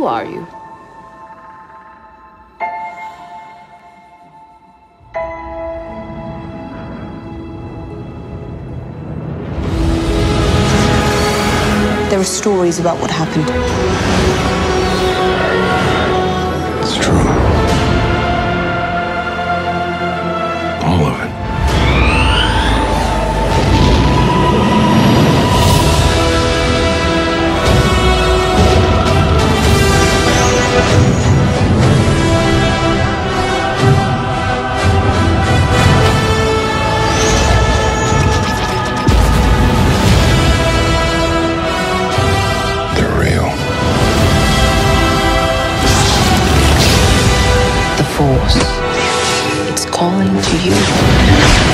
Who are you? There are stories about what happened. Force. It's calling to you.